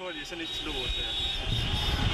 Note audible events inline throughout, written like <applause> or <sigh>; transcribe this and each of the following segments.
toll, hier ist ja nichts los. Ja.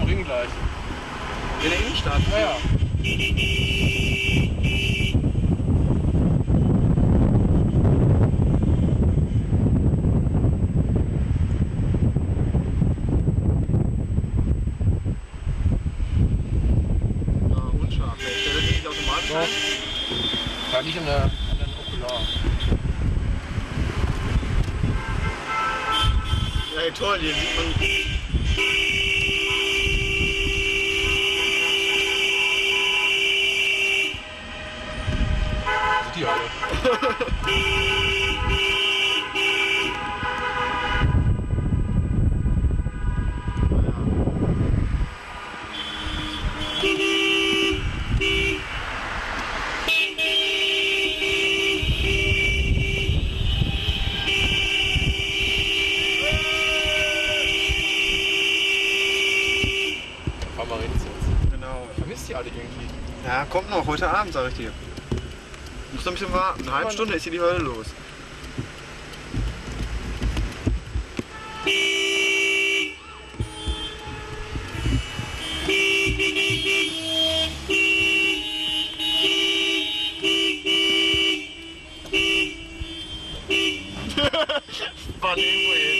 Am Ring gleich. In der Innenstadt. Ja, ja. Ja, nicht an der, an den Okular. Ja, toll, hier sieht man. Die. Genau. Vermisst die alle irgendwie. Ja, kommt noch, heute Abend, sag ich dir. Muss noch ein bisschen warten. Eine halbe Stunde ist hier die Hölle los. <laughs> War irgendwo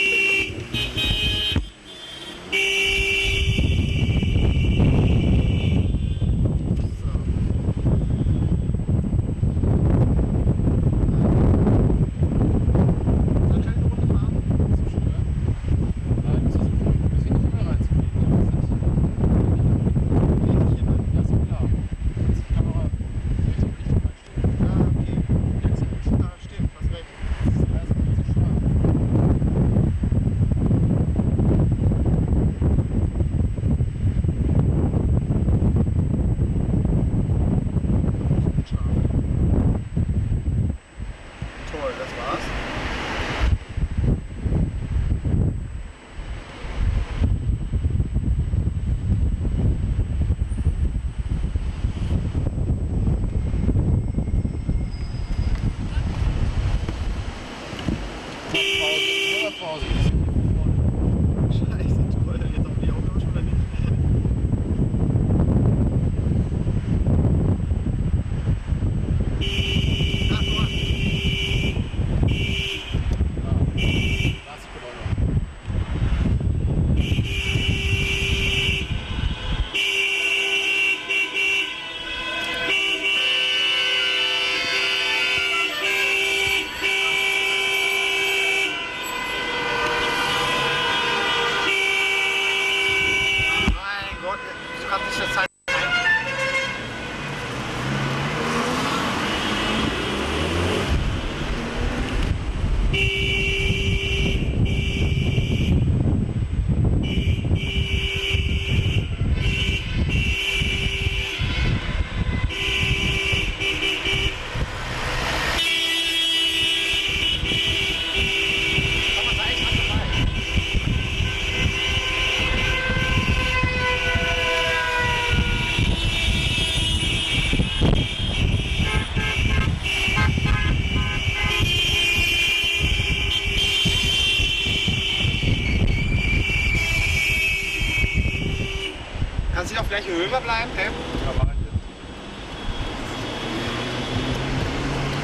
auf gleiche Höhe bleiben, ne? Ja, warte.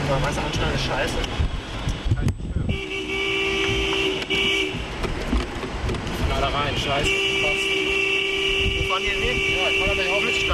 Aber was anschneiden ist scheiße. Von alle rein, scheiße. Wo Wir fahren hier hin? Ja, ich fahre aber auch nicht.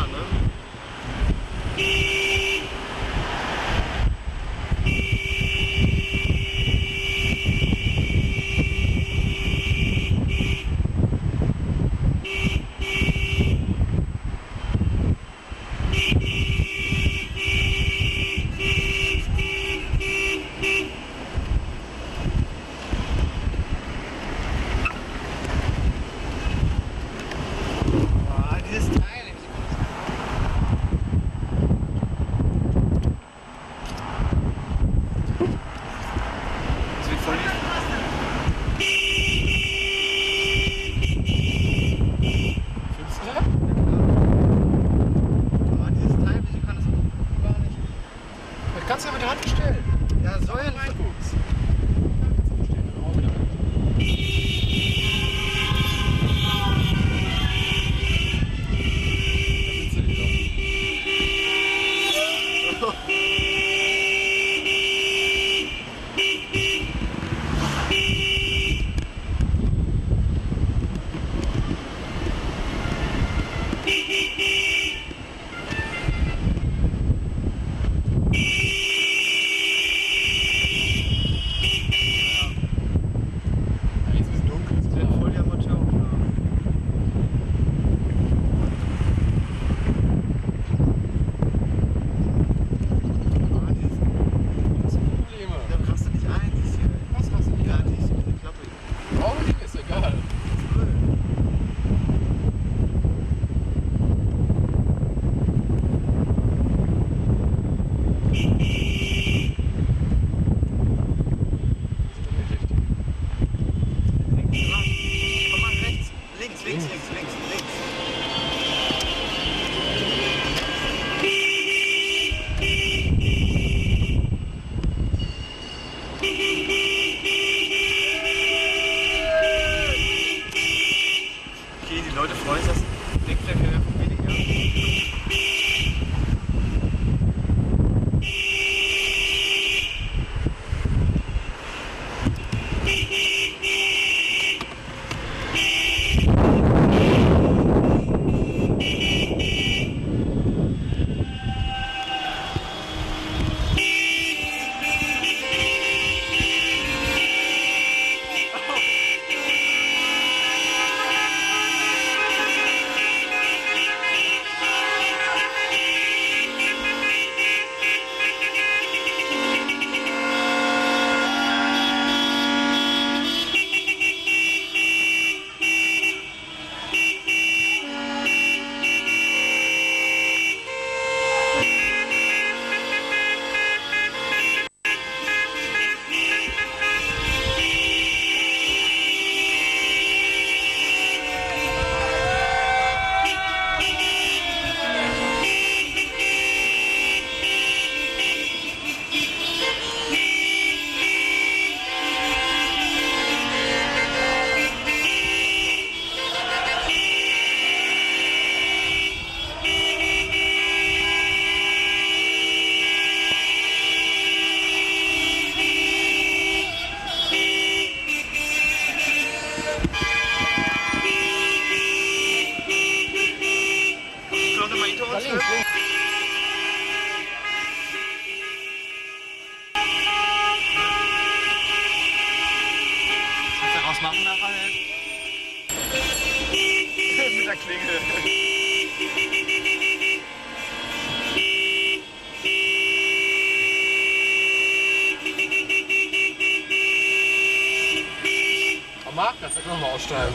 Marktplatz, da können wir mal aussteigen. <laughs>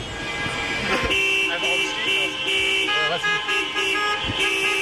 Einfach auf den Stehen lassen. Äh, weiß nicht.